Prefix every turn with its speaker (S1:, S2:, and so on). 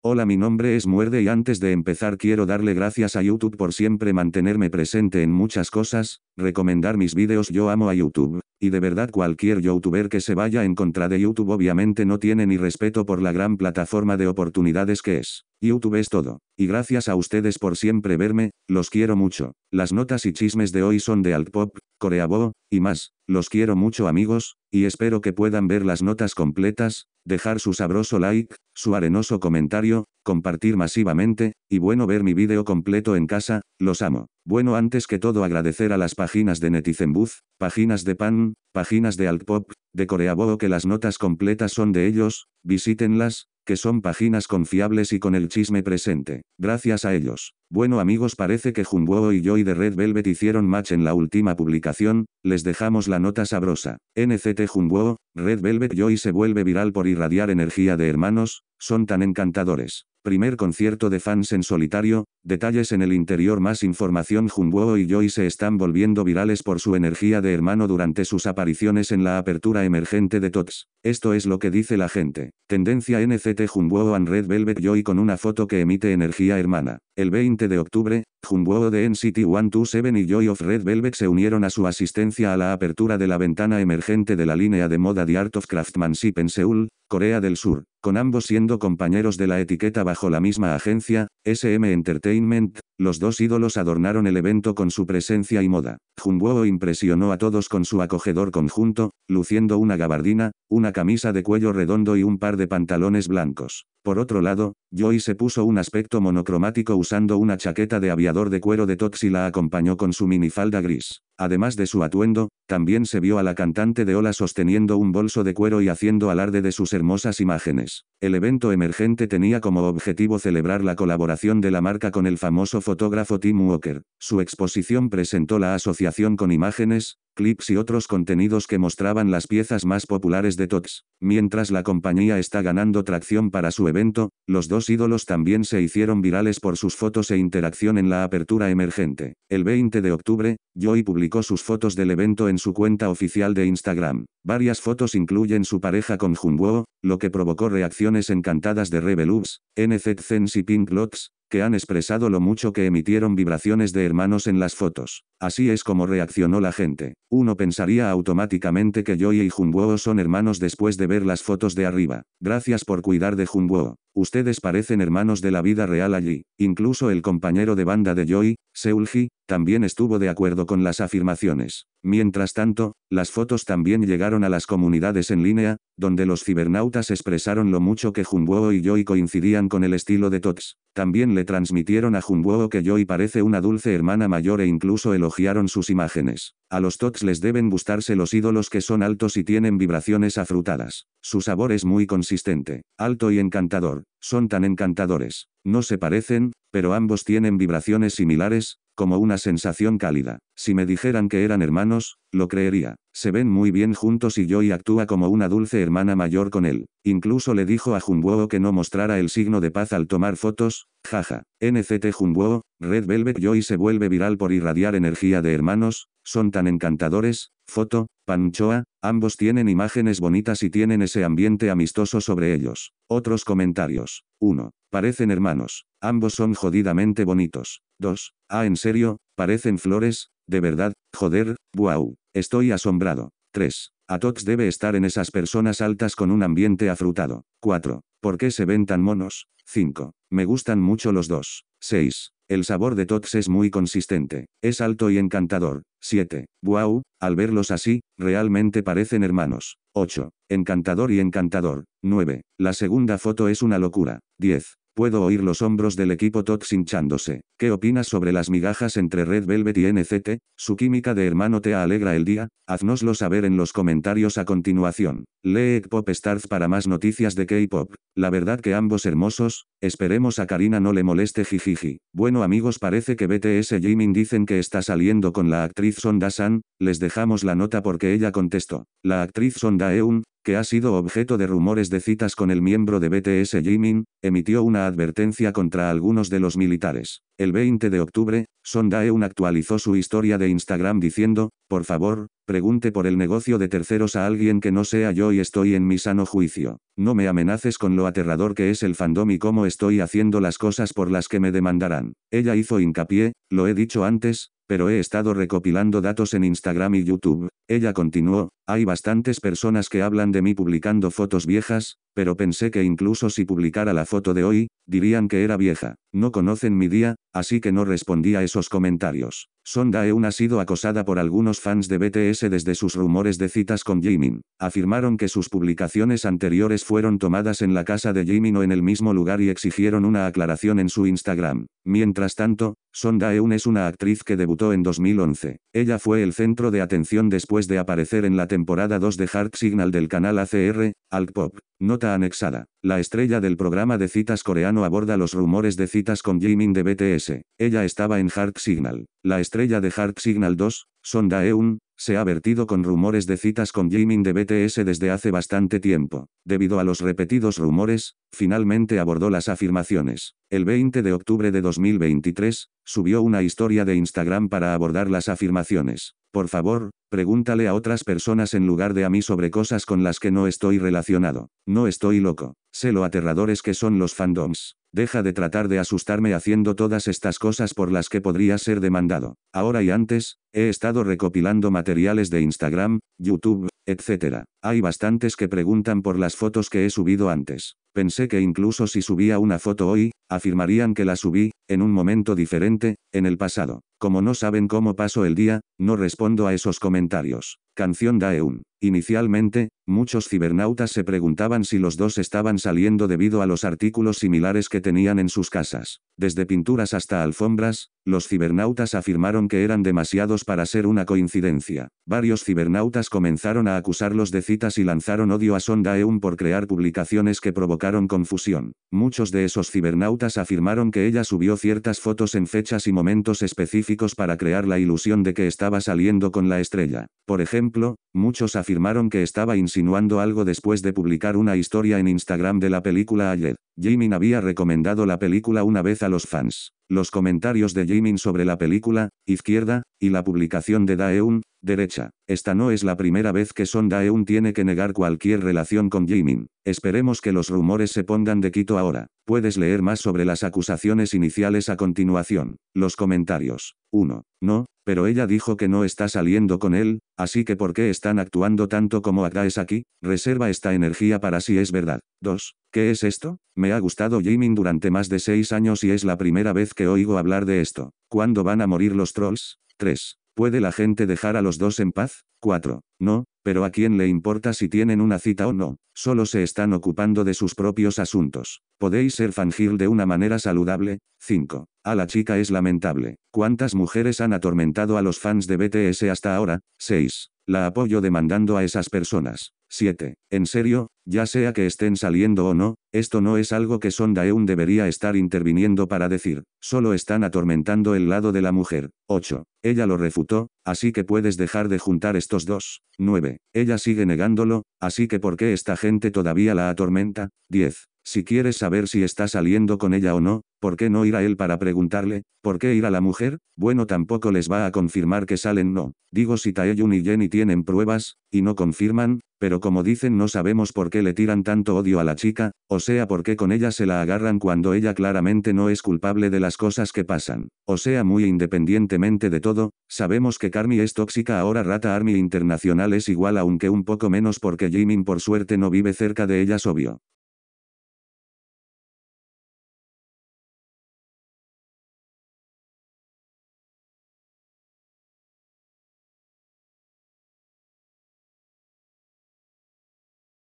S1: Hola mi nombre es Muerde y antes de empezar quiero darle gracias a YouTube por siempre mantenerme presente en muchas cosas, recomendar mis vídeos yo amo a YouTube, y de verdad cualquier youtuber que se vaya en contra de YouTube obviamente no tiene ni respeto por la gran plataforma de oportunidades que es. YouTube es todo. Y gracias a ustedes por siempre verme, los quiero mucho. Las notas y chismes de hoy son de Altpop, Coreabo, y más. Los quiero mucho amigos, y espero que puedan ver las notas completas, dejar su sabroso like, su arenoso comentario, compartir masivamente, y bueno ver mi vídeo completo en casa, los amo. Bueno antes que todo agradecer a las páginas de Netizen Booth, páginas de Pan, páginas de Altpop, de Coreabo que las notas completas son de ellos, visítenlas, que son páginas confiables y con el chisme presente. Gracias a ellos. Bueno amigos parece que Junbuo y Joy de Red Velvet hicieron match en la última publicación, les dejamos la nota sabrosa. NCT Junbuo, Red Velvet Joy se vuelve viral por irradiar energía de hermanos, son tan encantadores. Primer concierto de fans en solitario, detalles en el interior más información Junbuo y Joy se están volviendo virales por su energía de hermano durante sus apariciones en la apertura emergente de TOTS. Esto es lo que dice la gente. Tendencia NCT Junbuo and Red Velvet Joy con una foto que emite energía hermana. El 20 de octubre, Junbuo de NCT 127 y Joy of Red Velvet se unieron a su asistencia a la apertura de la ventana emergente de la línea de moda The Art of Craftsmanship en Seúl, Corea del Sur, con ambos siendo compañeros de la etiqueta bajo la misma agencia, SM Entertainment, los dos ídolos adornaron el evento con su presencia y moda. Junbuo impresionó a todos con su acogedor conjunto, luciendo una gabardina, una camisa de cuello redondo y un par de pantalones blancos. Por otro lado, Joy se puso un aspecto monocromático usando una chaqueta de aviador de cuero de Tox y la acompañó con su minifalda gris. Además de su atuendo, también se vio a la cantante de Ola sosteniendo un bolso de cuero y haciendo alarde de sus hermosas imágenes. El evento emergente tenía como objetivo celebrar la colaboración de la marca con el famoso fotógrafo Tim Walker. Su exposición presentó la asociación con imágenes, clips y otros contenidos que mostraban las piezas más populares de TOTS. Mientras la compañía está ganando tracción para su evento, los dos ídolos también se hicieron virales por sus fotos e interacción en la apertura emergente. El 20 de octubre, Joy publicó sus fotos del evento en su cuenta oficial de Instagram. Varias fotos incluyen su pareja con Junbuo, lo que provocó reacciones encantadas de Rebelux, NZ y Pink Lots, que han expresado lo mucho que emitieron vibraciones de hermanos en las fotos. Así es como reaccionó la gente. Uno pensaría automáticamente que Joy y Junbuo son hermanos después de ver las fotos de arriba. Gracias por cuidar de Junbuo. Ustedes parecen hermanos de la vida real allí. Incluso el compañero de banda de Joy, Seulgi, también estuvo de acuerdo con las afirmaciones. Mientras tanto, las fotos también llegaron a las comunidades en línea, donde los cibernautas expresaron lo mucho que Junbuo y Joy coincidían con el estilo de Tots. También le transmitieron a Junbuo que Joy parece una dulce hermana mayor e incluso elogiaron sus imágenes. A los Tots les deben gustarse los ídolos que son altos y tienen vibraciones afrutadas. Su sabor es muy consistente, alto y encantador. Son tan encantadores. No se parecen, pero ambos tienen vibraciones similares, como una sensación cálida. Si me dijeran que eran hermanos, lo creería. Se ven muy bien juntos y Joy actúa como una dulce hermana mayor con él. Incluso le dijo a Junbuo que no mostrara el signo de paz al tomar fotos, jaja. NCT Junbuo, Red Velvet Joy se vuelve viral por irradiar energía de hermanos, son tan encantadores, foto, Panchoa, ambos tienen imágenes bonitas y tienen ese ambiente amistoso sobre ellos. Otros comentarios. 1. Parecen hermanos. Ambos son jodidamente bonitos. 2. Ah, en serio, parecen flores, de verdad, joder, wow. Estoy asombrado. 3. Atox debe estar en esas personas altas con un ambiente afrutado. 4. ¿Por qué se ven tan monos? 5. Me gustan mucho los dos. 6. El sabor de Tots es muy consistente. Es alto y encantador. 7. Wow, al verlos así, realmente parecen hermanos. 8. Encantador y encantador. 9. La segunda foto es una locura. 10. Puedo oír los hombros del equipo Tots hinchándose. ¿Qué opinas sobre las migajas entre Red Velvet y NCT? ¿Su química de hermano te alegra el día? Haznoslo saber en los comentarios a continuación. Lee Pop Stars para más noticias de K-Pop. La verdad que ambos hermosos, esperemos a Karina no le moleste jijiji. Bueno amigos parece que BTS Jimin dicen que está saliendo con la actriz Son Da-san, les dejamos la nota porque ella contestó. La actriz Son Da-eun, que ha sido objeto de rumores de citas con el miembro de BTS Jimin, emitió una advertencia contra algunos de los militares. El 20 de octubre, Son Daeun actualizó su historia de Instagram diciendo, por favor, pregunte por el negocio de terceros a alguien que no sea yo y estoy en mi sano juicio. No me amenaces con lo aterrador que es el fandom y cómo estoy haciendo las cosas por las que me demandarán. Ella hizo hincapié, lo he dicho antes, pero he estado recopilando datos en Instagram y YouTube. Ella continuó, hay bastantes personas que hablan de mí publicando fotos viejas, pero pensé que incluso si publicara la foto de hoy, dirían que era vieja. No conocen mi día, así que no respondí a esos comentarios. Son Daeun ha sido acosada por algunos fans de BTS desde sus rumores de citas con Jimin. Afirmaron que sus publicaciones anteriores fueron tomadas en la casa de Jimin o en el mismo lugar y exigieron una aclaración en su Instagram. Mientras tanto, Son Daeun es una actriz que debutó en 2011. Ella fue el centro de atención después de aparecer en la temporada 2 de Heart Signal del canal ACR, Alt Pop. Nota anexada. La estrella del programa de citas coreano aborda los rumores de citas con Jimin de BTS. Ella estaba en Heart Signal. La estrella de Heart Signal 2, Son Daeun, se ha vertido con rumores de citas con Jimin de BTS desde hace bastante tiempo. Debido a los repetidos rumores, finalmente abordó las afirmaciones. El 20 de octubre de 2023, subió una historia de Instagram para abordar las afirmaciones. Por favor, pregúntale a otras personas en lugar de a mí sobre cosas con las que no estoy relacionado. No estoy loco. Sé lo aterradores que son los fandoms. Deja de tratar de asustarme haciendo todas estas cosas por las que podría ser demandado. Ahora y antes, he estado recopilando materiales de Instagram, YouTube, etc. Hay bastantes que preguntan por las fotos que he subido antes. Pensé que incluso si subía una foto hoy, afirmarían que la subí, en un momento diferente, en el pasado. Como no saben cómo paso el día, no respondo a esos comentarios. Canción Daeun. Inicialmente, muchos cibernautas se preguntaban si los dos estaban saliendo debido a los artículos similares que tenían en sus casas. Desde pinturas hasta alfombras, los cibernautas afirmaron que eran demasiados para ser una coincidencia. Varios cibernautas comenzaron a acusarlos de citas y lanzaron odio a Son Daeun por crear publicaciones que provocaron confusión. Muchos de esos cibernautas afirmaron que ella subió ciertas fotos en fechas y momentos específicos para crear la ilusión de que estaba saliendo con la estrella. Por ejemplo, muchos afirmaron que estaba insinuando algo después de publicar una historia en Instagram de la película ayer. Jimin había recomendado la película una vez a los fans. Los comentarios de Jimin sobre la película, izquierda, y la publicación de Daeun, derecha. Esta no es la primera vez que Son Daeun tiene que negar cualquier relación con Jimin. Esperemos que los rumores se pongan de quito ahora. Puedes leer más sobre las acusaciones iniciales a continuación. Los comentarios. 1. No, pero ella dijo que no está saliendo con él, así que ¿por qué están actuando tanto como acá es aquí? Reserva esta energía para si es verdad. 2. ¿Qué es esto? Me ha gustado Jimin durante más de 6 años y es la primera vez que oigo hablar de esto. ¿Cuándo van a morir los trolls? 3. ¿Puede la gente dejar a los dos en paz? 4. No, pero ¿a quién le importa si tienen una cita o no? Solo se están ocupando de sus propios asuntos. ¿Podéis ser fangirl de una manera saludable? 5. A la chica es lamentable. ¿Cuántas mujeres han atormentado a los fans de BTS hasta ahora? 6. La apoyo demandando a esas personas. 7. En serio, ya sea que estén saliendo o no, esto no es algo que Son Daeun debería estar interviniendo para decir, solo están atormentando el lado de la mujer. 8. Ella lo refutó, así que puedes dejar de juntar estos dos. 9. Ella sigue negándolo, así que ¿por qué esta gente todavía la atormenta? 10. Si quieres saber si está saliendo con ella o no, ¿por qué no ir a él para preguntarle? ¿Por qué ir a la mujer? Bueno, tampoco les va a confirmar que salen no. Digo si Taeyun y Jenny tienen pruebas, y no confirman, pero como dicen no sabemos por qué le tiran tanto odio a la chica, o sea por qué con ella se la agarran cuando ella claramente no es culpable de las cosas que pasan. O sea muy independientemente de todo, sabemos que Carmi es tóxica ahora Rata Army Internacional es igual aunque un poco menos porque Jimin por suerte no vive cerca de ellas obvio.